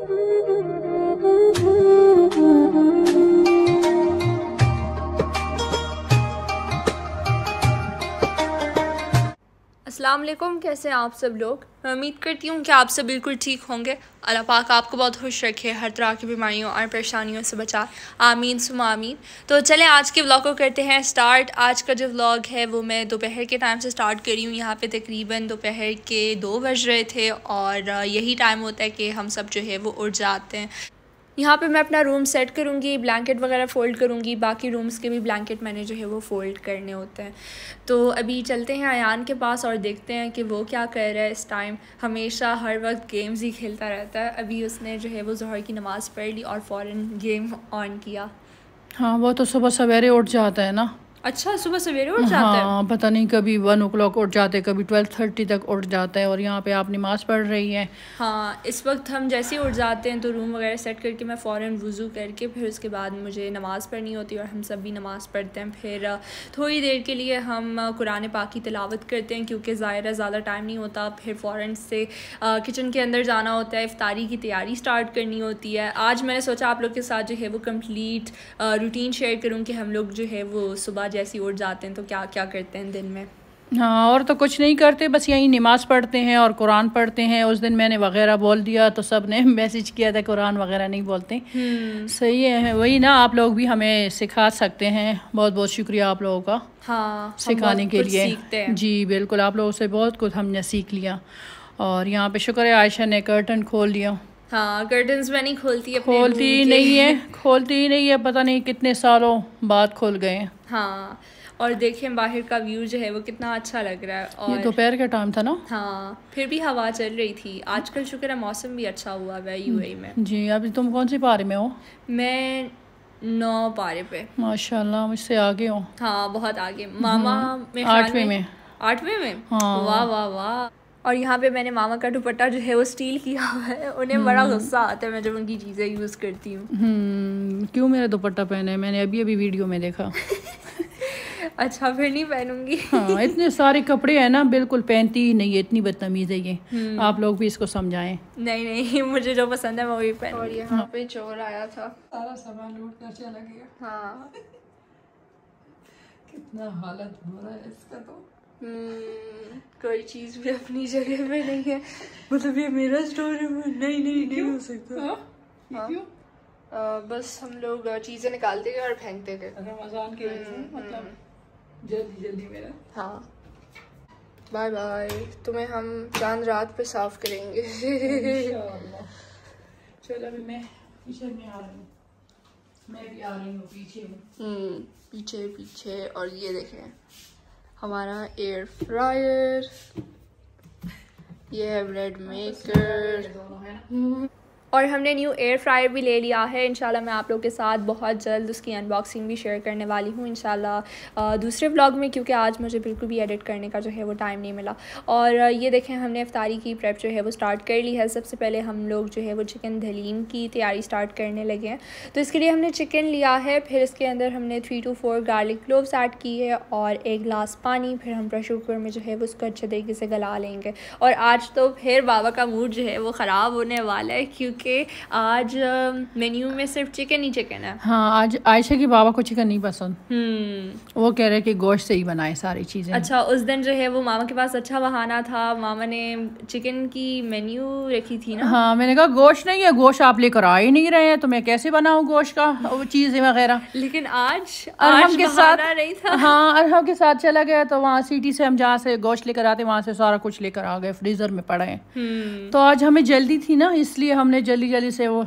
Thank you. Aslam कैसे हैं आप सब लोग? मैं उम्मीद करती हूँ कि आप सब बिल्कुल ठीक होंगे। अल्लाह पाक आपको बहुत खुश रखे, हर तरह की बीमारियों और परेशानियों से बचा। आमीन सुम आमीन। तो चलें, आज के व्लॉग को करते हैं स्टार्ट आज का जो व्लॉग है, वो मैं दोपहर के टाइम से स्टार्ट करी हूँ। यहाँ पे तकरीबन दोपहर के दो बज रहे थे और यही टाइम होता है कि हम सब जो है वो उठ जाते हैं। यहाँ पे मैं अपना रूम सेट करूँगी ब्लैंकेट वगैरह फ़ोल्ड करूँगी, बाकी रूम्स के भी ब्लैंकेट मैंने जो है वो फ़ोल्ड करने होते हैं। तो अभी चलते हैं अयान के पास और देखते हैं कि वो क्या कर रहा है इस टाइम हमेशा हर वक्त गेम्स ही खेलता रहता है। अभी उसने जो है वो जहर की नमाज़ पढ़ ली और फ़ौर गेम ऑन किया। हाँ वो तो सुबह सवेरे उठ जाता है ना। अच्छा सुबह सवेरे उठ जाता है? हाँ पता नहीं कभी वन ओ क्लॉक उठ जाते हैं कभी ट्वेल्व थर्टी तक उठ जाता है और यहाँ पे आप नमाज़ पढ़ रही हैं। हाँ इस वक्त हम जैसे ही उठ जाते हैं तो रूम वगैरह सेट करके मैं फ़ौर वज़ू करके फिर उसके बाद मुझे नमाज़ पढ़नी होती है और हम सब भी नमाज़ पढ़ते हैं। फिर थोड़ी देर के लिए हम कुरान पाक की तलावत करते हैं क्योंकि ज़ाहिर ज़्यादा टाइम नहीं होता। फिर फ़ौर से किचन के अंदर जाना होता है इफ्तारी की तैयारी स्टार्ट करनी होती है। आज मैंने सोचा आप लोग के साथ जो है वो कंप्लीट रूटीन शेयर करूँ कि हम लोग जो है वो सुबह जैसे उठ जाते हैं तो क्या क्या करते हैं दिन में? हाँ और तो कुछ नहीं करते बस यहीं नमाज़ पढ़ते हैं और कुरान पढ़ते हैं। उस दिन मैंने वगैरह बोल दिया तो सबने मैसेज किया था कुरान वगैरह नहीं बोलते। हम्म। सही है वही ना आप लोग भी हमें सिखा सकते हैं। बहुत बहुत शुक्रिया आप लोगों का। हाँ सिखाने के लिए। जी बिल्कुल आप लोगों से बहुत कुछ हमने सीख लिया। और यहाँ पे शुक्र है आयशा ने कर्टन खोल दिया। हाँ कर्टन्स मैं नहीं खोलती खोलती नहीं है खोलती ही नहीं है पता नहीं कितने सालों बाद खोल गए हाँ। और देखें बाहर का व्यू जो है वो कितना अच्छा लग रहा है और ये दोपहर का टाइम था ना? हाँ फिर भी हवा चल रही थी। आजकल शुक्र है मौसम भी अच्छा हुआ हुआ है यूएई में। जी अभी तुम कौन सी पारे में हो? मैं नौ पारे पे। माशाल्लाह मुझसे आगे हो। हाँ बहुत आगे। मामा हम्म, आठवें में। आठवें में? हाँ। वाह वाह वाह। और यहाँ पे मैंने मामा का दुपट्टा जो है वो स्टील किया हुआ है। उन्हें बड़ा हम्म। गुस्सा आता है मैं जब उनकी चीज़ें यूज़ करती हूँ। हम्म, क्यों मेरा दुपट्टा पहने? मैंने अभी अभी वीडियो में देखा। अच्छा फिर नहीं पहनूँगी। हाँ इतने सारे कपड़े हैं ना बिल्कुल पहनती ही नहीं है इतनी बदतमीज है ये। हम्म। आप लोग भी इसको समझाएँ। नहीं नहीं मुझे जो पसंद है मैं वही पहन और यहाँ हाँ। पे चोर आया था। सारा सामान लूट कर चला गया। हाँ। कितना हालत हो रहा है इसका तो। कोई चीज़ भी अपनी जगह पे नहीं है। मतलब ये मेरा स्टोर है नहीं नहीं नहीं हो सकता। हाँ? हाँ? क्यों? बस हम लोग चीज़ें निकालते गए और फेंकते गए। रमज़ान की हम्म, मतलब हम्म। जल्दी जल्दी मेरा। हाँ। Bye bye. तुम्हें हम चाँद रात पे साफ़ करेंगे। चलो अभी मैं पीछे में आ रही हूँ। मैं भी आ रही हूँ पीछे हम्म पीछे पीछे। और ये देखें। हमारा एयर फ्रायर ये है ब्रेड मेकर और हमने न्यू एयर फ्रायर भी ले लिया है। इंशाल्लाह मैं आप लोग के साथ बहुत जल्द उसकी अनबॉक्सिंग भी शेयर करने वाली हूँ, इंशाल्लाह दूसरे ब्लॉग में, क्योंकि आज मुझे बिल्कुल भी एडिट करने का जो है वो टाइम नहीं मिला। और ये देखें, हमने अफ्तारी की प्रेप जो है वो स्टार्ट कर ली है। सबसे पहले हम लोग जो है वो चिकन धलीम की तैयारी स्टार्ट करने लगे हैं। तो इसके लिए हमने चिकन लिया है, फिर इसके अंदर हमने three two four garlic cloves add की है और एक गिलास पानी, फिर हम प्रेशर कुकर में जो है वो उसको अच्छे तरीके से गला लेंगे। और आज तो फिर बाबा का मूड जो है वो ख़राब होने वाला है, क्योंकि क्योंकि आज मेन्यू में सिर्फ़ चिकन ही चिकन है। हाँ आज आयशा की बाबा को चिकन नहीं पसंद। हम्म। वो कह रहे कि गोश्त से ही बनाए सारी चीज़ें। अच्छा उस दिन जो है वो मामा के पास अच्छा बहाना था। मामा ने चिकन की मेन्यू रखी थी ना? हाँ मैंने कहा गोश्त नहीं है गोश्त आप लेकर आ ही नहीं रहे हैं तो मैं कैसे बनाऊँ गोश्त का वो चीज़ें वगैरह? लेकिन आज अरहम के साथ नहीं था। हाँ अरहम के साथ चला गया तो वहाँ सिटी से हम जहाँ से गोश्त लेकर आते वहाँ से सारा कुछ लेकर आ गए फ्रीजर में पड़े हम्म। तो आज हमें जल्दी थी ना इसलिए हमने जल्दी जल्दी से वो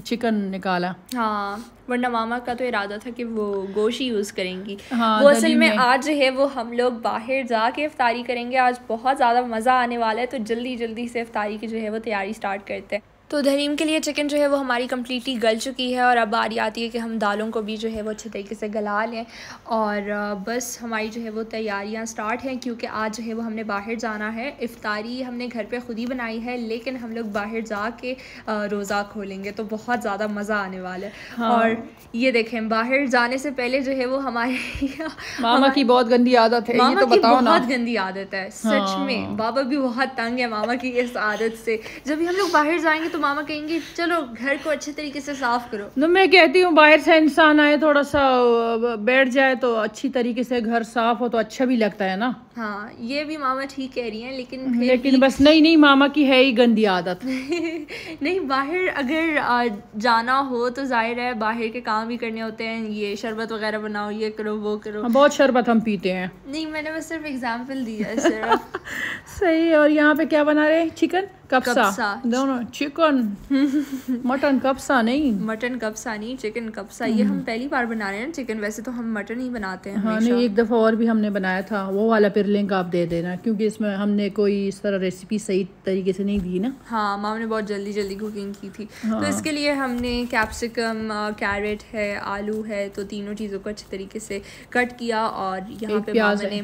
चिकन निकाला। हाँ वरना मामा का तो इरादा था कि वो गोशी यूज़ करेंगी। हाँ, वो असल में आज है वो हम लोग बाहर जाके इफ्तारी करेंगे। आज बहुत ज़्यादा मज़ा आने वाला है तो जल्दी जल्दी से इफ्तारी की जो है वो तैयारी स्टार्ट करते हैं। तो धरीम के लिए चिकन जो है वो हमारी कम्प्लीटली गल चुकी है और अब बारी आती है कि हम दालों को भी जो है वो अच्छे तरीके से गला लें। और बस हमारी जो है वो तैयारियाँ स्टार्ट हैं क्योंकि आज जो है वो हमने बाहर जाना है। इफ़ारी हमने घर पे ख़ुद ही बनाई है लेकिन हम लोग बाहर जा के रोज़ा खोलेंगे तो बहुत ज़्यादा मज़ा आने वाला है। हाँ। और ये देखें बाहर जाने से पहले जो है वो हमारे मामा की बहुत गंदी आदत है मामा तो की बहुत गंदी आदत है सच में। हाँ। बाबा भी बहुत तंग है मामा की इस आदत से। जब भी हम लोग बाहर जाएँगे तो मामा कहेंगे चलो घर को अच्छे तरीके से साफ़ करो। तो मैं कहती हूँ बाहर से इंसान आए थोड़ा सा बैठ जाए तो अच्छी तरीके से घर साफ़ हो तो अच्छा भी लगता है ना? हाँ ये भी मामा ठीक कह रही हैं लेकिन लेकिन भी- बस नहीं नहीं मामा की है ही गंदी आदत। नहीं बाहर अगर जाना हो तो ज़ाहिर है बाहर के काम भी करने होते हैं ये शरबत वगैरह बनाओ ये करो वो करो। हाँ, बहुत शरबत हम पीते हैं। नहीं मैंने बस सिर्फ़ एग्ज़ाम्पल दिया सिर्फ़। सही है और यहाँ पे क्या बना रहे हैं? चिकन? कप्सा। दोनों चिकन मटन कप्सा नहीं। मटन कप्सा नहीं चिकन कप्सा ये हम पहली बार बना रहे हैं चिकन वैसे तो हम मटन ही बनाते हैं हाँ नहीं एक दफ़ा और भी हमने बनाया था वो वाला फिर लिंक आप दे देना क्योंकि इसमें हमने कोई इस तरह रेसिपी सही तरीके से नहीं दी ना। हाँ माम ने बहुत जल्दी जल्दी कुकिंग की थी। हाँ। तो इसके लिए हमने कैप्सिकम कैरेट है आलू है तो तीनों चीज़ों को अच्छे तरीके से कट किया और यहाँ पे मामा ने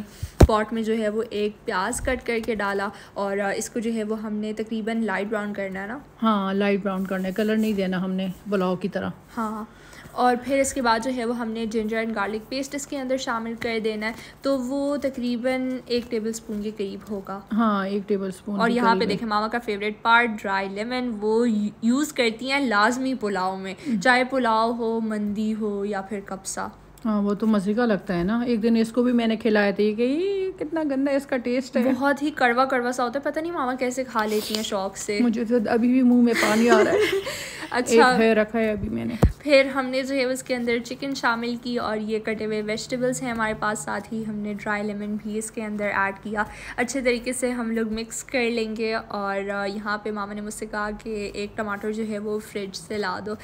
पॉट में जो है वो एक प्याज कट करके डाला और इसको जो है वो हमने तकरीबन लाइट ब्राउन करना है ना? हाँ लाइट ब्राउन करने कलर नहीं देना हमने पुलाव की तरह। हाँ और फिर इसके बाद जो है वो हमने जिंजर एंड गार्लिक पेस्ट इसके अंदर शामिल कर देना है। तो वो तकरीबन एक टेबल स्पून के करीब होगा। हाँ एक टेबल स्पून और यहाँ पे देखें मामा का फेवरेट पार्ट ड्राई लेमन वो यूज़ करती हैं लाजमी पुलाव में। चाहे पुलाव हो मंदी हो या फिर कप्सा हाँ वो तो मज़े का लगता है ना। एक दिन इसको भी मैंने खिलाया था ये कि ये कितना गंदा इसका टेस्ट है। बहुत ही कड़वा कड़वा सा होता है पता नहीं मामा कैसे खा लेती हैं शौक से। मुझे तो अभी भी मुँह में पानी आ रहा है। अच्छा। एक है रखा है अभी मैंने। फिर हमने जो है उसके अंदर चिकन शामिल की और ये कटे हुए वेजिटेबल्स हैं हमारे पास साथ ही हमने ड्राई लेमन भी इसके अंदर ऐड किया। अच्छे तरीके से हम लोग मिक्स कर लेंगे और यहाँ पे मामा ने मुझसे कहा कि एक टमाटर जो है वो फ्रिज से ला दो।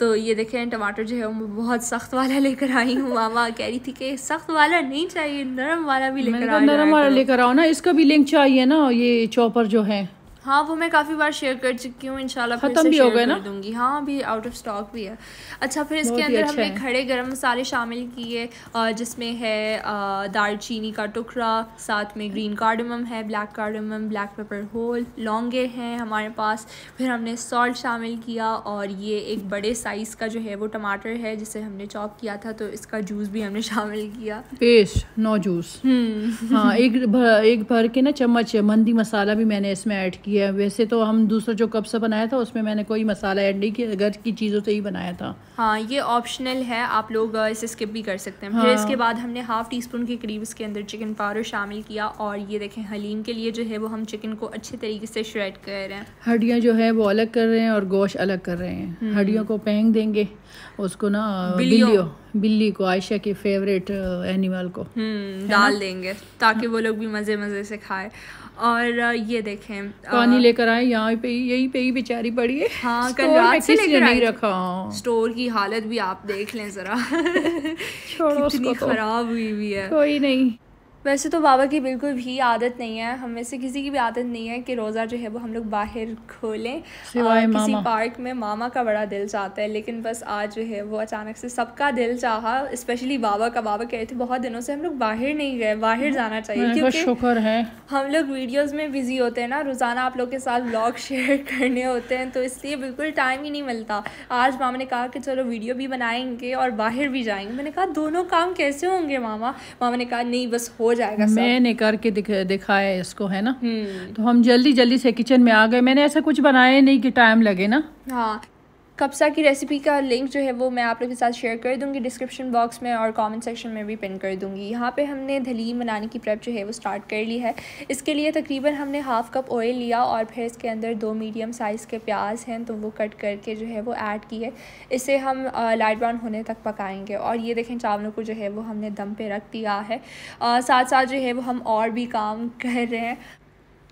तो ये देखें टमाटर जो है वो बहुत सख्त वाला लेकर आई हूँ। मामा कह रही थी कि सख्त वाला नहीं चाहिए नरम वाला भी लेकर नरम वाला लेकर आओ ना इसका भी लिंक चाहिए ना ये चॉपर जो है। हाँ वो मैं काफ़ी बार शेयर कर चुकी हूँ फिर खत्म भी हो गए ना? दूँगी। हाँ अभी आउट ऑफ़ स्टॉक भी है। अच्छा फिर इसके अंदर अच्छा हमने खड़े गरम मसाले शामिल किए जिसमें है दालचीनी का टुकड़ा साथ में ग्रीन कार्डमम है black cardamom black pepper whole लौंगे हैं हमारे पास। फिर हमने सॉल्ट शामिल किया और ये एक बड़े साइज़ का जो है वो टमाटर है जिसे हमने चॉप किया था तो इसका जूस भी हमने शामिल किया। पेस्ट नो जूस हाँ एक भर, एक भर के ना चम्मच मंदी मसाला भी मैंने इसमें ऐड किया। है वैसे तो हम दूसरा जो कप से बनाया था उसमें मैंने कोई मसाला ऐड नहीं किया घर की चीज़ों से ही बनाया था। हाँ ये ऑप्शनल है आप लोग इसे स्किप भी कर सकते हैं। हाँ। फिर। इसके बाद हमने हाफ़ टी स्पून के करीब इसके अंदर चिकन पाउडर शामिल किया और ये देखें हलीम के लिए जो है वो हम चिकन को अच्छे तरीके से श्रेड कर रहे हैं। हड्डियाँ जो है वो अलग कर रहे हैं और गोश्त अलग कर रहे हैं। हड्डियों को फेंक देंगे उसको ना बिल्लियों। बिल्लियों बिल्ली को आयशा के फेवरेट एनिमल को। हम्म डाल देंगे ताकि वो लोग भी मज़े मज़े से खाएँ। और ये देखें पानी लेकर आए यहाँ पे यही पे ही बेचारी पड़ी है। हाँ, कल रात से लेकर नहीं रखा हाँ। स्टोर की हालत भी आप देख लें ज़रा। कितनी तो। ख़राब हुई हुई है। कोई नहीं। वैसे तो बाबा की बिल्कुल भी आदत नहीं है। हम में से किसी की भी आदत नहीं है कि रोज़ा जो है वो हम लोग बाहर खोलें। और किसी पार्क में मामा का बड़ा दिल चाहता है। लेकिन बस आज जो है वो अचानक से सबका दिल चाहा स्पेशली बाबा का। बाबा कह रहे थे बहुत दिनों से हम लोग बाहर नहीं गए बाहर जाना चाहिए। क्योंकि शुक्र है। हम लोग वीडियोस में बिज़ी होते हैं ना। रोज़ाना आप लोग के साथ ब्लॉग शेयर करने होते हैं तो इसलिए बिल्कुल टाइम ही नहीं मिलता। आज मामा ने कहा कि चलो वीडियो भी बनाएँगे और बाहर भी जाएँगे। मैंने कहा दोनों काम कैसे होंगे मामा? मामा ने कहा नहीं बस हो जाएगा सब। मैंने करके दिख, दिखाया है इसको है ना? हम्म। तो हम जल्दी जल्दी से किचन में आ गए। मैंने ऐसा कुछ बनाया नहीं कि टाइम लगे ना। हाँ कप्सा की रेसिपी का लिंक जो है वो मैं आप लोग के साथ शेयर कर दूँगी डिस्क्रिप्शन बॉक्स में और कमेंट सेक्शन में भी पिन कर दूँगी। यहाँ पे हमने दलीम बनाने की प्रेप जो है वो स्टार्ट कर ली है। इसके लिए तकरीबन हमने हाफ़ कप ऑयल लिया और फिर इसके अंदर दो मीडियम साइज़ के प्याज हैं तो वो कट करके जो है वो ऐड किए इसे हम लाइट ब्राउन होने तक पकाएँगे और ये देखें चावलों को जो है वो हमने दम पे रख दिया है। साथ साथ जो है वो हम और भी काम कर रहे हैं।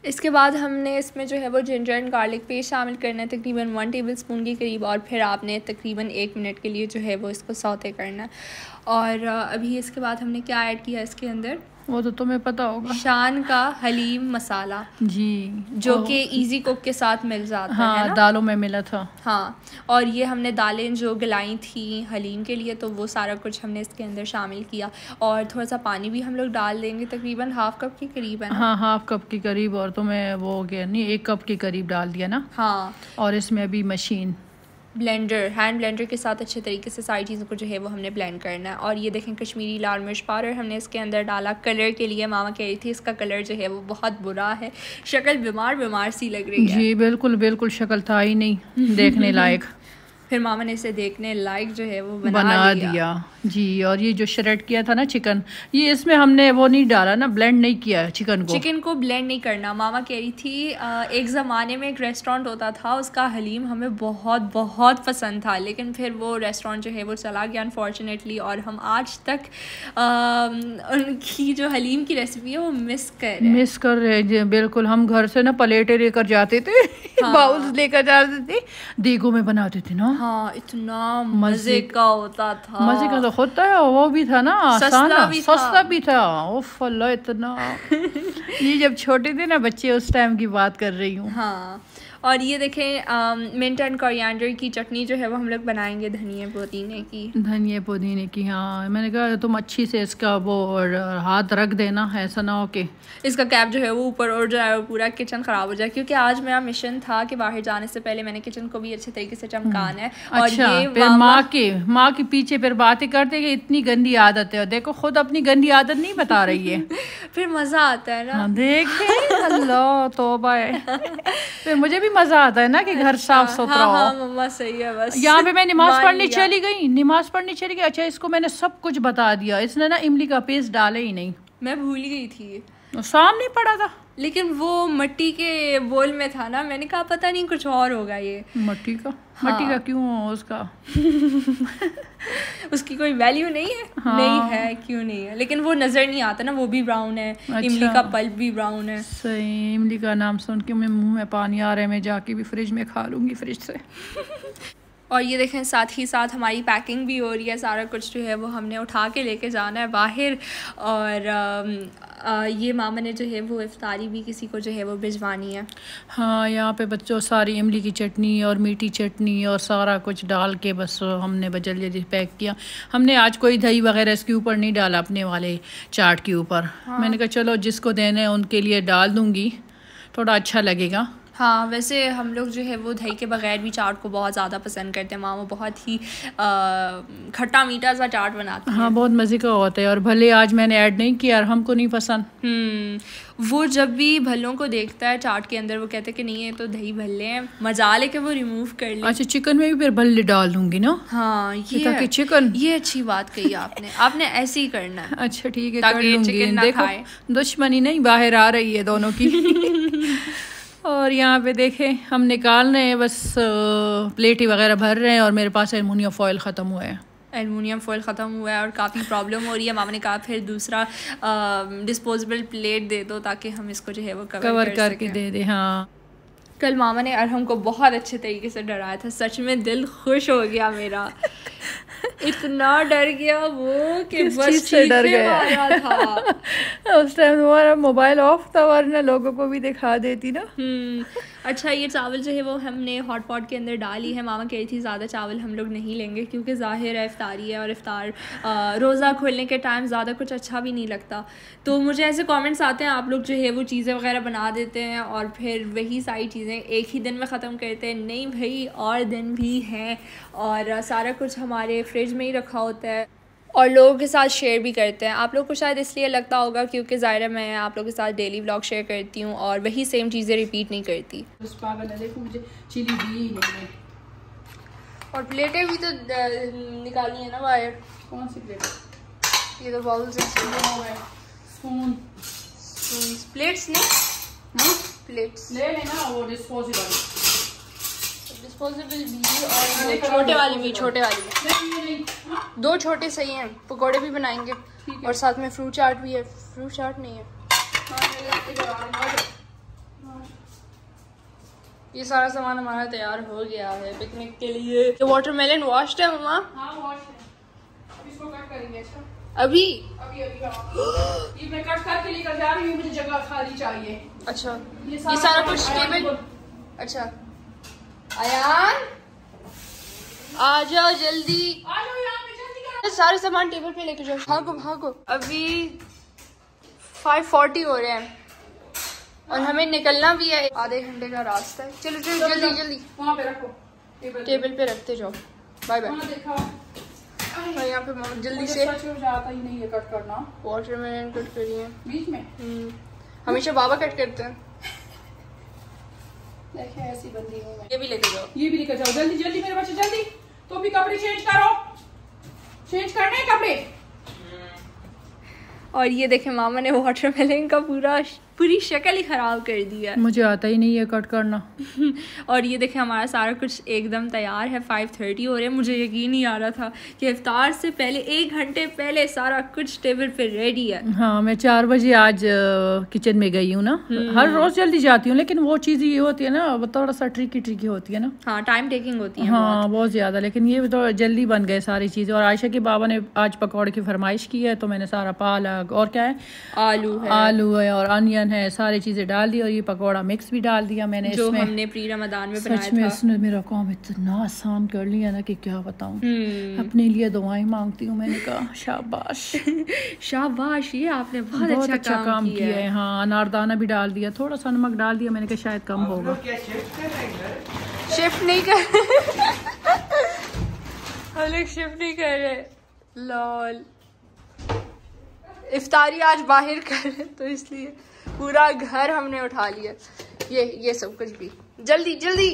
इसके बाद हमने इसमें जो है वो जिंजर एंड गार्लिक पेस्ट शामिल करना है, तकरीबन वन टेबल स्पून के करीब, और फिर आपने तकरीबन एक मिनट के लिए जो है वो इसको सौते करना है। और अभी इसके बाद हमने क्या ऐड किया इसके अंदर? वो तो तुम्हें पता होगा। शान का हलीम मसाला जी जो कि इजी कुक के साथ मिल जाता हाँ, है हाँ ना? दालों में मिला था। हाँ और ये हमने दालें जो गलाई थी हलीम के लिए तो वो सारा कुछ हमने इसके अंदर शामिल किया। और थोड़ा सा पानी भी हम लोग डाल देंगे तकरीबन हाफ़ कप के करीब है ना? हाँ हाफ़ कप के करीब और तुम्हें वो हो गया नहीं एक कप के करीब डाल दिया ना? हाँ। और इसमें अभी मशीन ब्लेंडर हैंड ब्लेंडर के साथ अच्छे तरीके से सारी चीज़ों को जो है वो हमने ब्लेंड करना है। और ये देखें कश्मीरी लाल मिर्च पाउडर हमने इसके अंदर डाला। कलर के लिए मामा कह रही थी इसका कलर जो है वो बहुत बुरा है। शक्ल बीमार बीमार सी लग रही है। जी बिल्कुल बिल्कुल शक्ल था ही नहीं देखने लायक। फिर मामा ने इसे देखने लायक जो है वो बना, बना दिया।, दिया। जी और ये जो श्रेड किया था ना चिकन ये इसमें हमने वो नहीं डाला ना ब्लेंड नहीं किया चिकन को। चिकन को ब्लेंड नहीं करना। मामा कह रही थी एक ज़माने में एक रेस्टोरेंट होता था उसका हलीम हमें बहुत बहुत पसंद था लेकिन फिर वो रेस्टोरेंट जो है वो चला गया अनफॉर्चुनेटली और हम आज तक आ, उनकी जो हलीम की रेसिपी है वो मिस कर रहे मिस कर रहे बिल्कुल। हम घर से ना प्लेटें लेकर जाते थे हाँ। बाउल्स लेकर जाते थे देगों में बनाते थे ना। हाँ इतना मज़े का होता था। मज़े का तो होता है वो भी था ना सस्ता भी था। सस्ता भी था। ओफ अल्लाह इतना। ये जब छोटे थे ना बच्चे उस टाइम की बात कर रही हूँ। हाँ। और ये देखें मिंट एंड कोरिएंडर की चटनी जो है वो हम लोग बनाएँगे धनिया पुदीने की। धनिया पुदीने की हाँ। मैंने कहा तुम अच्छी से इसका वो और हाथ रख देना ऐसा ना हो कि इसका कैप जो है वो ऊपर उड़ जाए और पूरा किचन ख़राब हो जाए क्योंकि आज मेरा मिशन था कि बाहर जाने से पहले मैंने किचन को भी अच्छे तरीके से चमकाना है। और अच्छा, ये फिर माँ के माँ के पीछे फिर बातें करते कि इतनी गंदी आदत है और देखो खुद अपनी गंदी आदत नहीं बता रही है। फिर मज़ा आता है ना। हाँ, देख अल्लाह तो फिर मुझे भी मज़ा आता है ना कि घर साफ़ हाँ, सुथरा हाँ, हाँ, मम्मा सही है बस। यहाँ पे मैं नमाज़ पढ़ने चली गई नमाज़ पढ़ने चली गई। अच्छा इसको मैंने सब कुछ बता दिया। इसने ना इमली का पेस्ट डाला ही नहीं। मैं भूल गई थी। सामने पड़ा था। लेकिन वो मट्टी के बोल में था ना मैंने कहा पता नहीं कुछ और होगा ये। मट्टी का? हाँ। मट्टी का क्यों उसका? उसकी कोई वैल्यू नहीं है? हाँ। नहीं है क्यों नहीं है? लेकिन वो नज़र नहीं आता ना वो भी ब्राउन है। अच्छा। इमली का पल्प भी ब्राउन है। सही इमली का नाम सुन के मैं मुँह में पानी आ रहा है मैं जाके भी फ्रिज में खा लूँगी फ्रिज से। और ये देखें साथ ही साथ हमारी पैकिंग भी हो रही है सारा कुछ जो है वो हमने उठा के लेके जाना है बाहर। और ये मामा ने जो है वो इफ्तारी भी किसी को जो है वो भिजवानी है। हाँ यहाँ पे बच्चों सारी इमली की चटनी और मीठी चटनी और सारा कुछ डाल के बस हमने बजल जल्दी पैक किया। हमने आज कोई दही वगैरह इसके ऊपर नहीं डाला अपने वाले चाट के ऊपर। हाँ। मैंने कहा चलो जिसको देने उनके लिए डाल दूँगी। थोड़ा अच्छा लगेगा। हाँ वैसे हम लोग जो है वो दही के बगैर भी चाट को बहुत ज़्यादा पसंद करते हैं। मामा बहुत ही खट्टा मीठा सा चाट बनाते हैं हाँ। बहुत मज़े का होता है और भले आज मैंने ऐड नहीं किया और हमको नहीं पसंद। हम्म, वो जब भी भल्लों को देखता है चाट के अंदर वो कहते हैं कि नहीं है तो दही भल्ले हैं मज़ा लेके वो रिमूव कर ले। अच्छा चिकन में भी फिर भल्ले डाल दूँगी ना? हाँ ये ताकि चिकन ये अच्छी बात कही आपने। आपने ऐसे ही करना है। अच्छा ठीक है चिकन देखो दुश्मनी नहीं बाहर आ रही है दोनों की। और यहाँ पे देखें हम निकाल रहे हैं बस प्लेटी वगैरह भर रहे हैं और मेरे पास एलमोनियम फॉयल ख़त्म हुआ है। एलमोनियम फॉयल ख़त्म हुआ है और काफ़ी प्रॉब्लम हो रही है। मामा ने कहा फिर दूसरा डिस्पोजेबल प्लेट दे दो ताकि हम इसको जो है वो कवर, कवर कर करके दे दें हाँ। कल मामा ने अरहम को बहुत अच्छे तरीके से डराया था। सच में दिल खुश हो गया मेरा। इतना डर गया वो कि बस से डर गया? था। उस टाइम हमारा मोबाइल ऑफ़ था वरना लोगों को भी दिखा देती ना। हम्म अच्छा ये चावल जो है वो हमने हॉट पॉट के अंदर डाली है। मामा कह रही थी ज़्यादा चावल हम लोग नहीं लेंगे क्योंकि ज़ाहिर है इफ्तारी है और इफ्तार रोज़ा खोलने के टाइम ज़्यादा कुछ अच्छा भी नहीं लगता। तो मुझे ऐसे कमेंट्स आते हैं आप लोग जो है वो चीज़ें वगैरह बना देते हैं और फिर वही सारी चीज़ें एक ही दिन में ख़त्म करते हैं। नहीं भाई और दिन भी हैं और सारा कुछ हमारे फ्रिज में ही रखा होता है और लोगों के साथ शेयर भी करते हैं। आप लोग को शायद इसलिए लगता होगा क्योंकि ज़ाहिर मैं आप लोगों के साथ डेली व्लॉग शेयर करती हूँ और वही सेम चीज़ें रिपीट नहीं करती। और प्लेटें भी तो निकाली है ना बाहर। कौन सी प्लेट ये तो बाउल्स हैं स्पून प्लेट्स नहीं? प्लेट्स ले लेना वो डिस्पोजेबल डिस्पोजेबल भी और छोटे वाली भी छोटे वाली भी। दो छोटे सही हैं पकोड़े भी बनाएँगे और साथ में फ्रूट चाट भी है। फ्रूट चाट नहीं है। ये सारा सामान हमारा तैयार हो गया है पिकनिक के लिए। तो वाटरमेलन वॉश्ड है मम्मा? हाँ, अच्छा। अभी? अभी अभी हाँ। ये मैं कट करके लेकर जा रही हूँ मुझे जगह खाली चाहिए। अच्छा। ये सारा, ये सारा कुछ टेबल अच्छा। अयान आ जाओ जल्दी। सारे सामान टेबल पे लेके जाओ। भागो भागो। अभी फाइव फोर्टी हो रहे हैं। और हमें निकलना भी है। आधे घंटे का रास्ता है। चलो चलो जल्दी जल्दी। वहाँ पे रखो। टेबल पे। रखते जाओ। Bye bye. यहाँ पे जल्दी से आता ही नहीं है कट करना। वाटरमेलन कट करिए बीच में? हम्म, हमेशा बाबा कट करते हैं। देखे ऐसी बंदी हूँ ये भी लेके जाओ। ये भी लेकर जाओ। जल्दी जल्दी मेरे बच्चे जल्दी। तो भी कपड़े चेंज करो। चेंज करने हैं कपड़े? और ये देखे मामा ने वाटरमेलन का पूरा पूरी शक्ल ही ख़राब कर दी है। मुझे आता ही नहीं है कट करना। और ये देखें हमारा सारा कुछ एकदम तैयार है फाइव थर्टी हो रहे हैं। मुझे यकीन नहीं आ रहा था कि इफ्तार से पहले एक घंटे पहले सारा कुछ टेबल पे रेडी है। हाँ मैं चार बजे आज किचन में गई हूँ ना। हर रोज जल्दी जाती हूँ लेकिन वो चीज़ ये होती है ना वो थोड़ा सा ट्रिकी ट्रिकी होती है ना। हाँ टाइम टेकिंग होती है हाँ बहुत ज़्यादा लेकिन ये तो जल्दी बन गए सारी चीज़ें। और आयशा के बाबा ने आज पकौड़े की फरमाइश की है तो मैंने सारा पालक और क्या है? आलू है। आलू है और अनियन है सारी चीज़ें डाल दी और ये पकौड़ा मिक्स भी डाल दिया मैंने जो इसमें। हमने प्री रमदान में सच बनाया में इसने मेरा काम इतना आसान कर लिया ना कि क्या बताऊँ। हम्म। अपने लिए दुआएँ मांगती हूँ मैंने कहा शाबाश। शाबाश ये आपने बहुत, बहुत अच्छा, अच्छा काम किया है। हाँ अनारदाना भी डाल दिया थोड़ा सा नमक डाल दिया मैंने कहा शायद कम होगा। शिफ्ट नहीं कर हम लोग शिफ्ट नहीं कर रहे। लॉल इफ्तारी आज बाहर कर तो इसलिए पूरा घर हमने उठा लिया। ये ये सब कुछ भी। जल्दी जल्दी!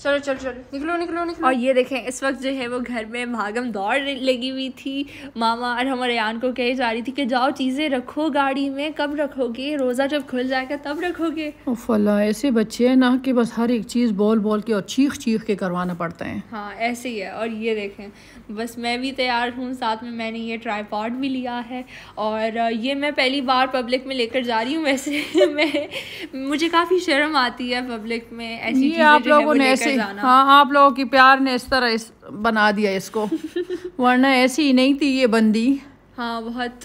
चलो चलो चलो। निकलो निकलो निकलो। और ये देखें इस वक्त जो है वो घर में भागम दौड़ लगी हुई थी। मामा और हमारे यान को कही जा रही थी कि जाओ चीज़ें रखो गाड़ी में कब रखोगे? रोज़ा जब खुल जाएगा तब रखोगे। अल्लाह ऐसे बच्चे हैं ना कि बस हर एक चीज़ बोल बोल के और चीख चीख के करवाना पड़ता है। हाँ ऐसे ही है। और ये देखें बस मैं भी तैयार हूँ साथ में मैंने ये ट्राईपॉड भी लिया है। और ये मैं पहली बार पब्लिक में लेकर जा रही हूँ वैसे मैं मुझे काफ़ी शर्म आती है पब्लिक में ऐसी आप लोगों ने ऐसे हाँ आप लोगों की प्यार ने इस तरह इस बना दिया इसको। वरना ऐसी ही नहीं थी ये बंदी। हाँ बहुत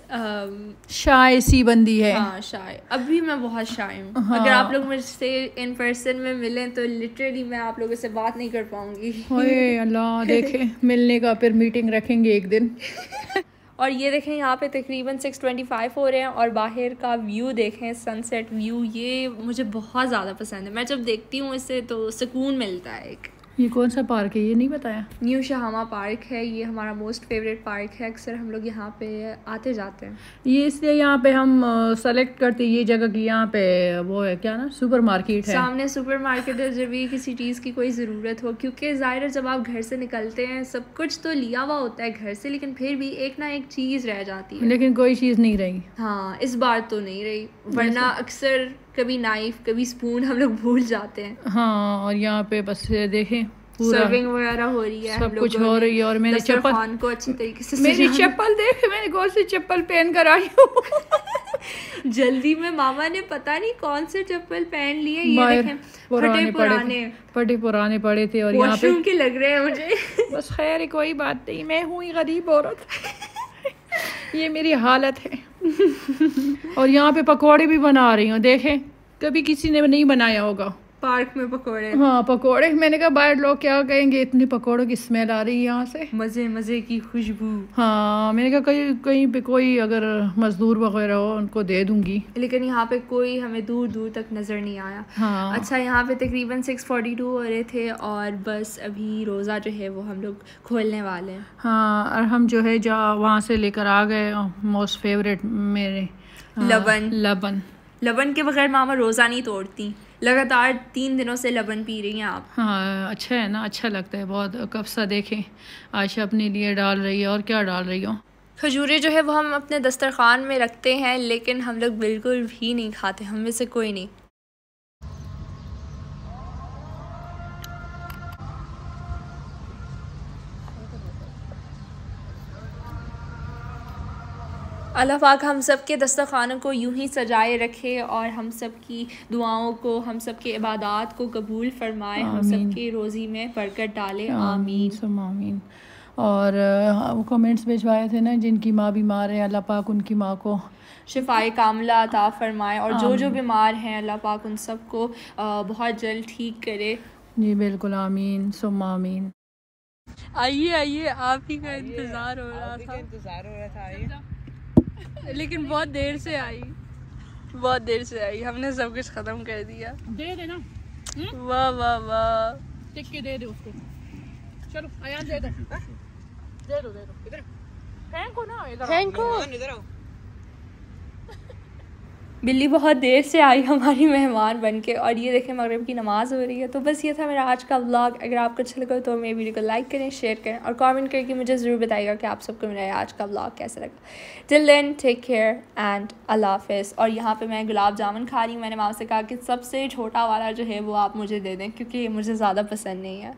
शाय सी बंदी है। हाँ शाय। अभी मैं बहुत शाय हूँ। हाँ। अगर आप लोग मुझसे इन पर्सन में मिलें तो लिटरली मैं आप लोगों से बात नहीं कर पाऊँगी। अल्लाह देखे मिलने का फिर मीटिंग रखेंगे एक दिन। और ये देखें, यहाँ पे तकरीबन 625 हो रहे हैं और बाहर का व्यू देखें सनसेट व्यू ये मुझे बहुत ज़्यादा पसंद है। मैं जब देखती हूँ इससे तो सुकून मिलता है एक। ये कौन सा पार्क है? ये नहीं बताया? न्यू शहामा पार्क है ये हमारा मोस्ट फेवरेट पार्क है। अक्सर हम लोग यहाँ पे आते जाते हैं। ये इसलिए यहाँ पे हम सेलेक्ट करते ये जगह की यहाँ पे वो है क्या ना सुपर मार्केट है। सामने सुपर मार्केट है जब भी किसी चीज़ की कोई ज़रूरत हो क्योंकि ज़ाहिर है जब आप घर से निकलते हैं सब कुछ तो लिया हुआ होता है घर से लेकिन फिर भी एक ना एक चीज़ रह जाती है। लेकिन कोई चीज़ नहीं रही हाँ इस बार तो नहीं रही वरना अक्सर कभी नाइफ कभी स्पून हम लोग भूल जाते हैं। हाँ और यहाँ पे बस देखें सर्विंग वगैरह हो रही है सब कुछ हो रही है और मैंने चप्पल को अच्छी तरीके से मेरी चप्पल देख मैंने कौन सी चप्पल पहन कर आई हूँ। जल्दी में मामा ने पता नहीं कौन से चप्पल पहन लिए ये देखें पुराने फटे पुराने। फटे पुराने पड़े थे और यहाँ पे के लग रहे हैं मुझे। बस खैर कोई बात नहीं मैं हूँ गरीब औरत। ये मेरी हालत है। और यहाँ पे पकोड़े भी बना रही हूँ, देखें। कभी किसी ने नहीं बनाया होगा। पार्क में पकोड़े। हाँ पकोड़े। मैंने कहा बाहर लोग क्या कहेंगे? इतने पकोड़ों की स्मेल आ रही है यहाँ से। मज़े मज़े की खुशबू। हाँ मैंने कहा कहीं कहीं पे कोई अगर मजदूर वगैरह हो उनको दे दूँगी। लेकिन यहाँ पे कोई हमें दूर दूर तक नज़र नहीं आया। हाँ। अच्छा यहाँ पे तकरीबन 642 हो रहे थे और बस अभी रोज़ा जो है वो हम लोग खोलने वाले हैं। हाँ और हम जो है जा वहाँ से लेकर आ गए मोस्ट फेवरेट मेरे हाँ, लबन। लबन। लबन के बगैर मामा रोज़ा नहीं तोड़ती। लगातार तीन दिनों से लबन पी रही हैं आप। हाँ अच्छा है ना अच्छा लगता है बहुत। कब सा देखें आशा अपने लिए डाल रही है और क्या डाल रही हो? खजूरें जो है वो हम अपने दस्तरखान में रखते हैं लेकिन हम लोग बिल्कुल भी नहीं खाते हम में से कोई नहीं। अल्लाह पाक हम सब के दस्तरखानों को यूँ ही सजाए रखे और हम सब की दुआओं को हम सब के इबादत को कबूल फरमाए हम सब। के रोज़ी में बरकत डाले। आमीन आमीन। सुम आमीन। और वो कमेंट्स भिजवाए थे ना जिनकी माँ बीमार है अल्लाह पाक उनकी माँ को शिफाए कामला अता फरमाए और जो जो बीमार हैं अल्लाह पाक उन सबको बहुत जल्द ठीक करे। जी बिल्कुल आमीन सुम आमीन। आइए आइए आप ही का इंतज़ार हो रहा था। इंतज़ार हो रहा था आइए। लेकिन बहुत देर से आई। बहुत देर से आई। हमने सब कुछ ख़त्म कर दिया। दे देना। वाह वाह वाह। टिक के दे दे उसको। चलो आया दे दे। दे दो दे दो। इधर। फेंको ना इधर थैंक यू इधर आओ। बिल्ली बहुत देर से आई हमारी मेहमान बन के और ये देखें मगरब की नमाज़ हो रही है। तो बस ये था मेरा आज का व्लॉग अगर आपको अच्छा लगा तो मेरी वीडियो को लाइक करें शेयर करें और कमेंट करके मुझे ज़रूर बताइएगा कि आप सबको मेरा आज का व्लॉग कैसा लगा। Till then take care and अल्लाह हाफिज़ और यहाँ पे मैं गुलाब जामुन खा रही हूँ। मैंने माँ से कहा कि सबसे छोटा वाला जो है वो आप मुझे दे दें, क्योंकि ये मुझे ज़्यादा पसंद नहीं है।